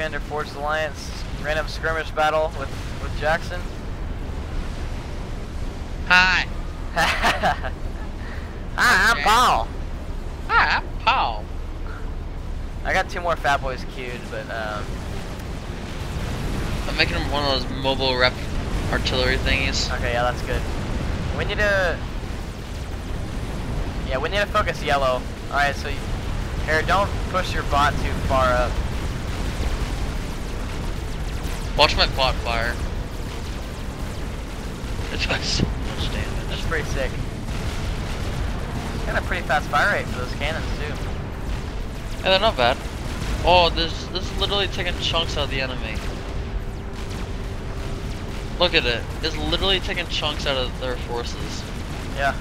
Commander Forged Alliance random skirmish battle with with Jackson. Hi. Hi, I'm Okay. Paul. Hi, I'm Paul. I got two more Fat Boys queued, but um, I'm making him one of those mobile rep artillery thingies. okay, yeah, that's good. We need to, yeah, we need to focus yellow. All right, so you, here, don't push your bot too far up. Watch my bot fire. It does so much That's pretty sick. Got a pretty fast fire rate for those cannons too. Yeah, they're not bad. Oh, this this is literally taking chunks out of the enemy. Look at it. It's literally taking chunks out of their forces. Yeah.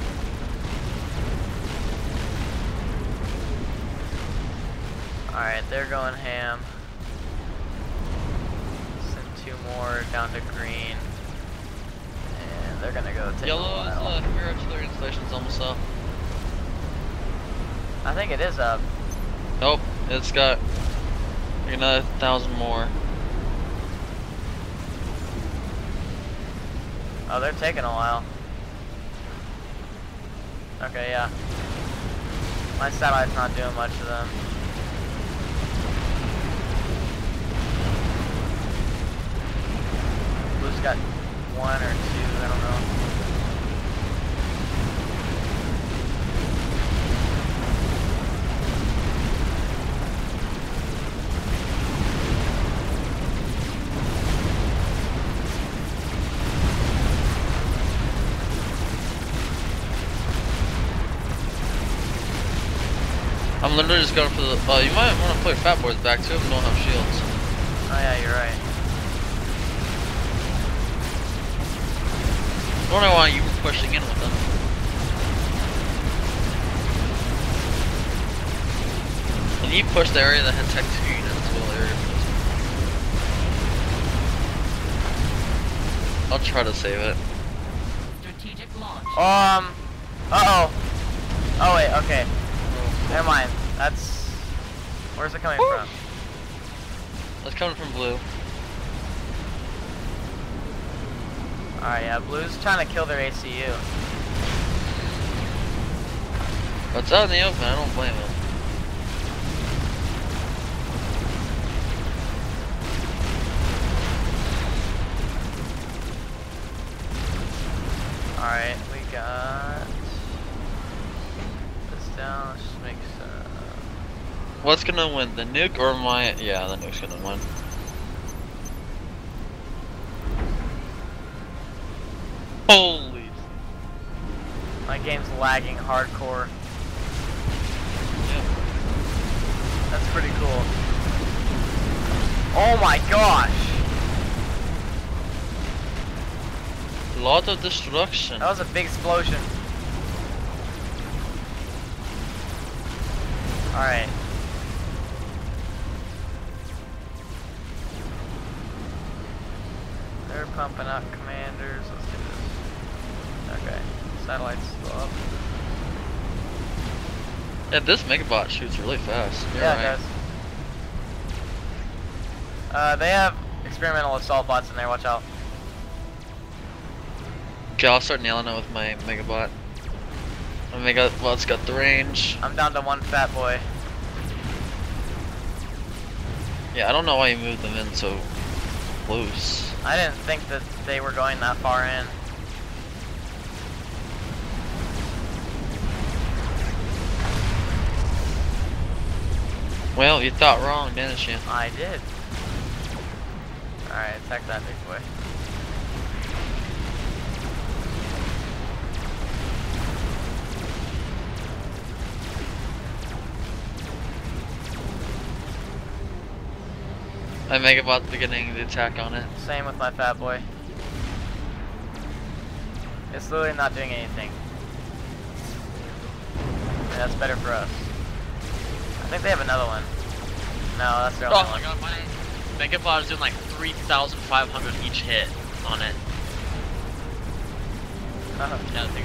Alright, they're going ham. Down to green. And they're gonna go take Yellow a is while. uh, heavy artillery installation's almost up. I think it is up. Nope, it's got like another thousand more. Oh, they're taking a while. Okay, yeah. My satellite's not doing much to them. Blue's got one or two, I don't know. I'm literally just going for the. Uh, you might want to put fat boys back too if you don't have shields. Oh yeah, you're right. I wonder why you were pushing in with them. And you push the area that had tech 2 units will area I'll try to save it. Strategic launch. Um, uh oh. Oh wait, okay. Never mind. That's. Where's it coming Woo. from? It's coming from blue. Alright, yeah, Blue's trying to kill their ACU. What's it's out in the open, I don't blame him. Alright, we got. This down, let's just make some. What's gonna win, the nuke or my. Yeah, the nuke's gonna win. Holy. My game's lagging hardcore. Yeah. That's pretty cool. Oh my gosh! Lot of destruction. That was a big explosion. Alright. Yeah, this Megabot shoots really fast. You're yeah, right. it does. Uh, they have experimental assault bots in there, watch out. Okay, I'll start nailing it with my Megabot. My Megabot's got the range. I'm down to one fat boy. Yeah, I don't know why you moved them in so close. I didn't think that they were going that far in. Well, you thought wrong, didn't you? I did. Alright, attack that big boy. My Megabot's beginning of the attack on it. Same with my fat boy. It's literally not doing anything. Yeah, that's better for us. I think they have another one. No, that's their only Oh my one. god, my Megabot is doing like 3,500 each hit on it. The is going.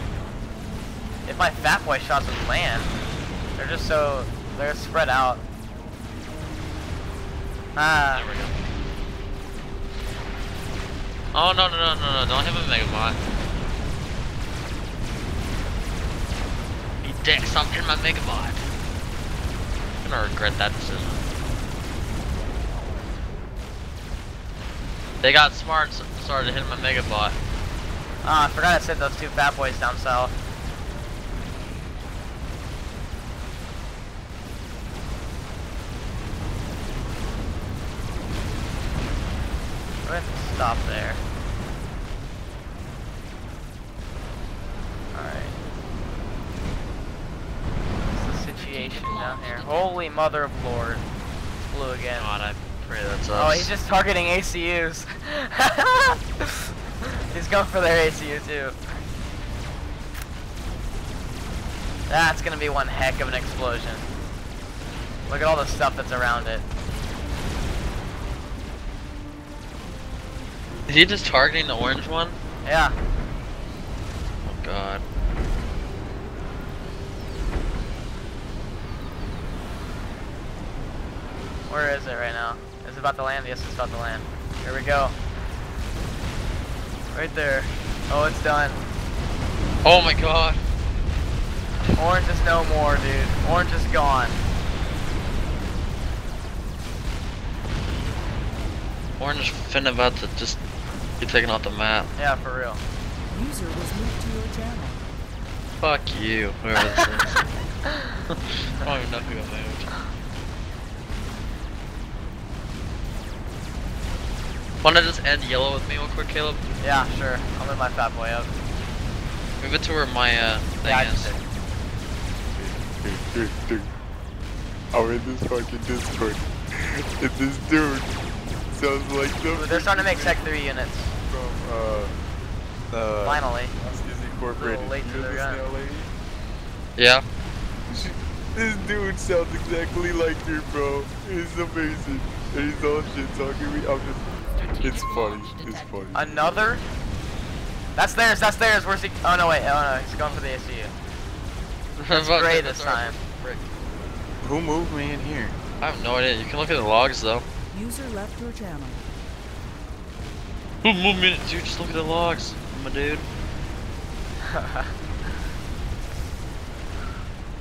if my fat boy shots would land, they're just so they're spread out. Ah. There we go. Oh no no no no no! Don't hit my Megabot. You dick! Stop hitting my Megabot. Gonna regret that decision. They got smart, s- started hitting my Megabot. Ah, I forgot I sent those two fat boys down south. And stop there. Alright. Down here? Holy mother of lord. It's blue again. God, I pray that's oh, us. Oh, he's just targeting ACUs. he's going for their ACU too. That's gonna be one heck of an explosion. Look at all the stuff that's around it. Is he just targeting the orange one? Yeah. Oh god. Where is it right now? Is it about to land? Yes, it's about to land. Here we go. Right there. Oh, it's done. Oh my god. Orange is no more, dude. Orange is gone. Orange is finna about to just be taken off the map. Yeah, for real. User was moved to your channel. Fuck you, whoever this is. I don't even know who I moved. Wanna just end yellow with me real quick, Caleb? Yeah, sure. I'll move my fat boy up. Move it to where my uh thing Yeah, I is. just did. dude, dude, dude. I'm in this fucking Discord. and this dude sounds like Ooh, the They're starting to make Tech 3 units. from uh uh Finally. Is Incorporated. Late to their gun. Yeah. She, this dude sounds exactly like her, bro. He's amazing. And he's all shit talking me. I'm just Strategic it's funny. It's detected. funny. Another? That's theirs, that's theirs. Where's he? Oh no, wait. Oh no, he's going for the ACU. That's gray this time. Who moved me in here? I have no idea. You can look at the logs though. User left your channel. Who moved me? Dude, just look at the logs, my dude.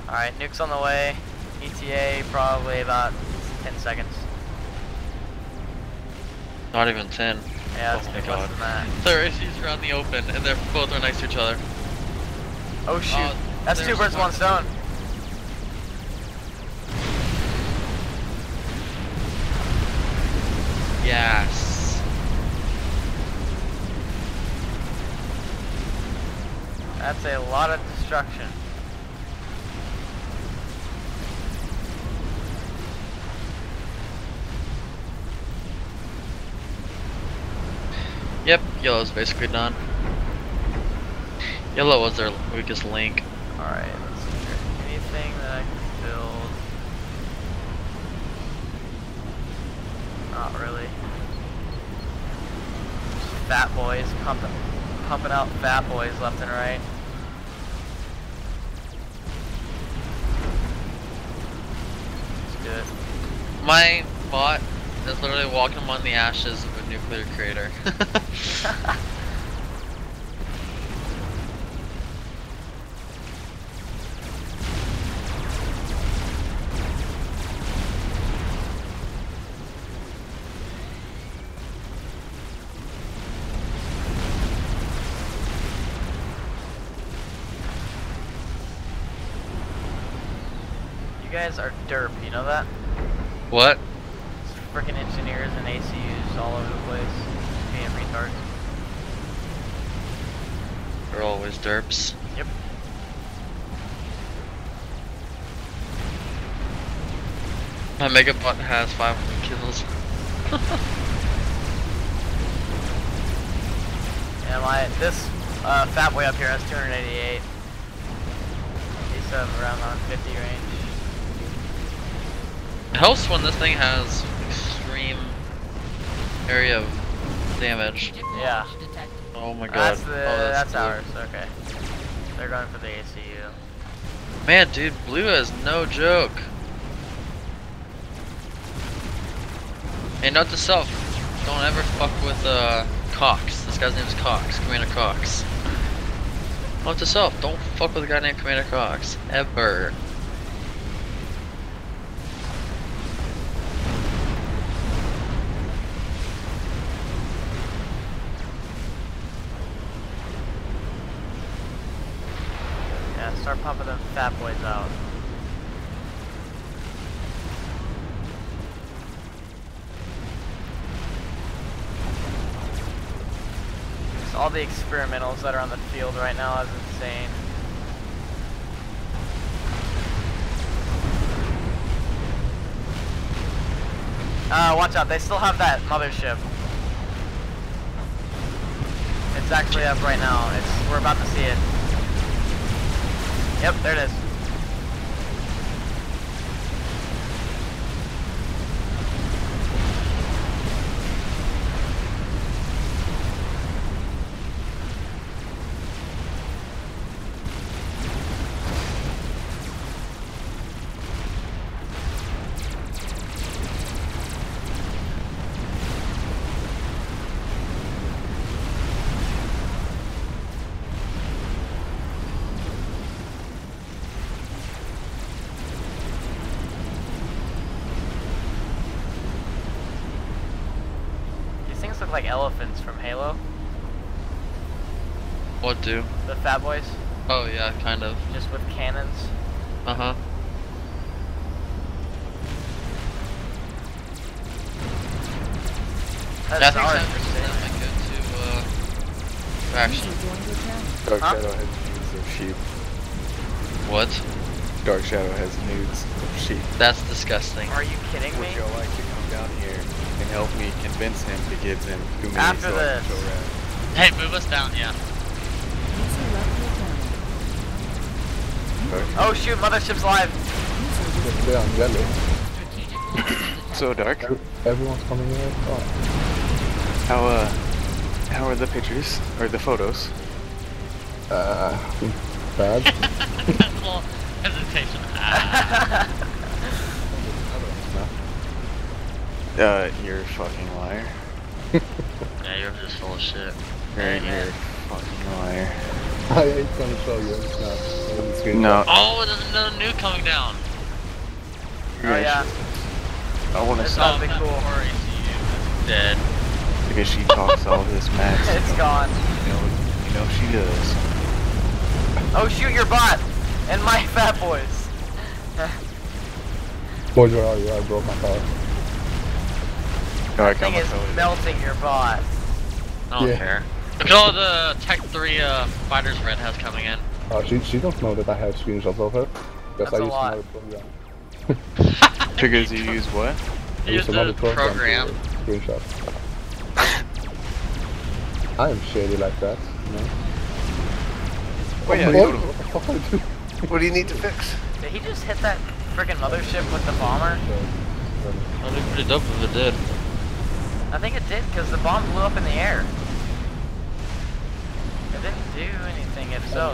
Alright, nukes on the way. ETA probably about 10 seconds. Not even 10. Yeah, Oh my God. than that. Their ACs are the open, and they're both are next to each other. Oh shoot. Oh, That's two birds, one one. stone. Yes. That's a lot of destruction. Yep, yellow's basically done. Yellow was their weakest link. Alright, let's see here. Anything that I can build? Not really. Fat boys, pumping, pumping out fat boys left and right. It's good. My bot is literally walking among the ashes nuclear crater. You guys are derp, you know that? what? Freaking engineers and ACUs all over the place. Being retards. They're always derps. Yep. My Megabot has 500 kills. and my this uh, fat boy up here has 288. He's uh, around 150 range. It helps when this thing has extreme area of damage. Yeah. Oh my god. That's the oh, that's, blue. ours. Okay. They're going for the ACU. Man, dude, blue is no joke. Hey, note to self: don't ever fuck with uh Cox. This guy's name is Cox, Commander Cox. Note to self: don't fuck with a guy named Commander Cox ever. Start pumping them fat boys out. Just all the experimentals that are on the field right now is insane. Uh, watch out, they still have that mothership. It's actually up right now. It's we're about to see it. Yep, there it is. These things look like elephants from Halo. What do? The fat boys, Oh yeah, kind of. just with cannons. Uh huh. That's Yeah, I think our San might go to uh. User Actually, joined your channel. Dark Huh? Shadow has nudes of sheep. what? Dark Shadow has nudes of sheep. That's disgusting. Are you kidding me? Would y'all like to come down here and help me convince him to give them to me After so this. show Hey, move us down, yeah. User left your channel. Oh shoot, mothership's live. User was Yeah, I'm jelly. Strategic launch. So dark. Everyone's coming in. Oh. How uh, how are the pictures or the photos? Uh, bad. Little hesitation. Ah. Uh, you're a fucking liar. yeah, you're just full of shit. You're, Hey, you're a fucking liar. I ain't gonna show you. It's not. No. Oh, there's another nuke coming down. Oh yeah, I want to It's stop not- That'd be Oh, cool. Corey, see you. Dead. because she talks all this mad it's stuff. gone. You know, you know she does. Oh shoot, your bot and my fat boys. Boys, where are you? I broke my car. Alright, Thing come is on. melting your bot. I don't Yeah. care. Look at all the Tech 3 uh, fighters Red has coming in. Oh, she she don't know that I have screenshots of her. Because That's I a used lot. another program. Because you use what? I Use used another the program. program. to Screenshot. I am shady like that. You know? Oh, yeah, what, what the fuck are you doing? What do you need to fix? Did he just hit that freaking mothership with the bomber? That'd be pretty dope if it did. I think it did because the bomb blew up in the air. It didn't do anything if so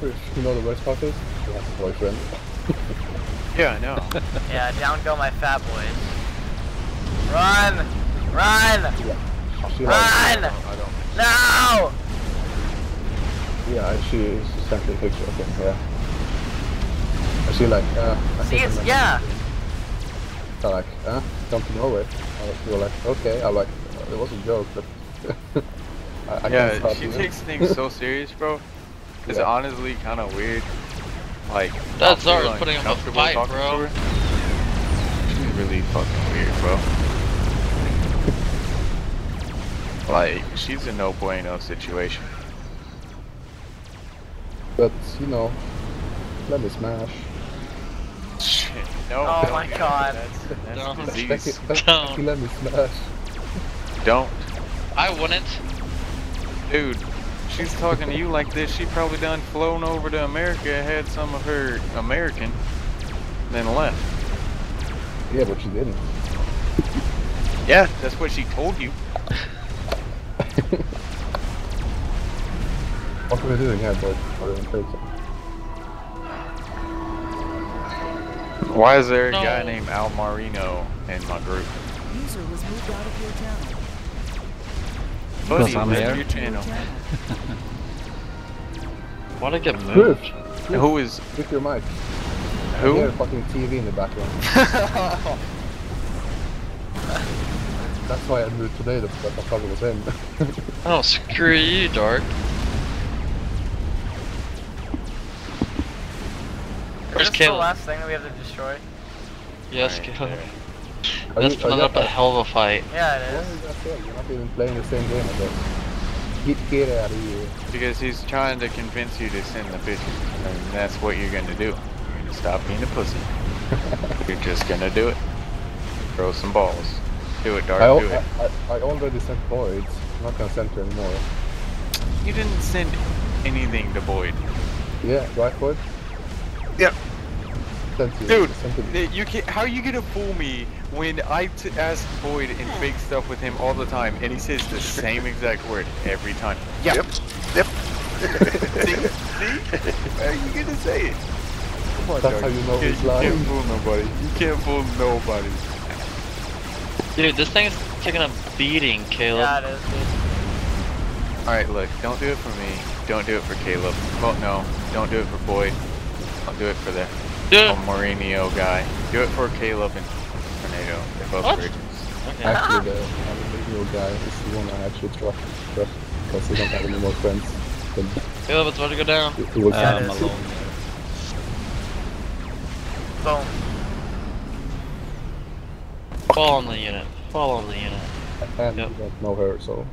though. You know the worst part is? She has a boyfriend. Yeah, I know. Yeah, down go my fat boys. Run! Run! She Run! No! yeah, and she, she sent me a picture of him, yeah. And she like, uh, I See, think it's, I'm yeah. I'm like, huh? Come to Norway. I was, we were like, okay. I'm like, it was a joke, but I, I can't yeah, she you. takes things so serious, bro. It's Yeah. honestly kind of weird. Like, That's I'll already feel putting him up uncomfortable fight, bro. to. She's really fucking weird, bro. Like, she's a no bueno situation. But you know, let me smash. Shit, no. Oh don't my. God. That's, that's Don't. disease. Becky, Don't. Let me smash. Don't. I wouldn't. Dude, she's talking to you like this. She probably done flown over to America, had some of her American, then left. Yeah, but she didn't. Yeah, that's what she told you. What are we doing here, boys? Are we in prison? Why is there a No. guy named Al Marino in my group? User was moved out of your channel. Buddy, I'm left here. your channel. Channel. Why'd I get Chris, moved? Who is with your mic. I hear who? a fucking TV in the background. That's why I moved today, but I thought it was him. Oh, screw you, Dark. Is Where's this the last thing that we have to destroy? Yes, Right Caleb. there. Are Let's you- put up a hell of a fight. Yeah, it Why is. is that fair? You're not even playing the same game, I guess. Get, get out of here. Because he's trying to convince you to send the picture, and that's what you're gonna do. You're gonna stop being a pussy. you're just gonna do it. Throw some balls. Do it, Dark. I, do it. I, I, I already sent Boyd. I'm not gonna send her anymore. You didn't send anything to Boyd. Yeah, right, Boyd? Yep. Sent you. Dude, Sent it. Uh, You can How are you gonna fool me when I t- ask Boyd and fake stuff with him all the time, and he says the same exact word every time? Yep. Yep. Yep. see? See? How are you gonna say it? Come on, That's Dark. how you know You he's lying. You can't fool nobody. You can't fool nobody. Dude, this thing is taking a beating, Caleb. Yeah, it is, dude. Alright, look, don't do it for me. Don't do it for Caleb. Well, no, don't do it for Boyd. Don't do it for the Dude. El oh, Mourinho guy. Do it for Caleb and Tornado. They're both What? virgins. Okay. Actually, the individual guy is the one I actually trust. Trust because he don't have any more friends. Than Caleb, it's about to go down. he, he was Yeah, I'm alone Boom. Fall on the unit. Fall on the unit. and Yep. you don't know her, so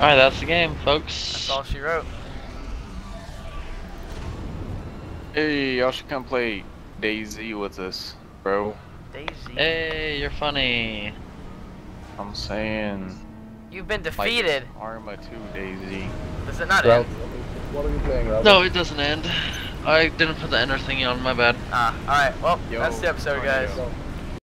Alright, that's the game, folks. That's all she wrote. Hey, y'all should come play DayZ with us, bro. DayZ. Hey, you're funny. I'm saying. You've been like defeated. Arma 2 DayZ. Does it not Ralph, end? what are you playing, Ralph? No, it doesn't end. I didn't put the ender thingy on, my bad. Ah, alright. Well, Yo, that's the episode, guys. Tornado.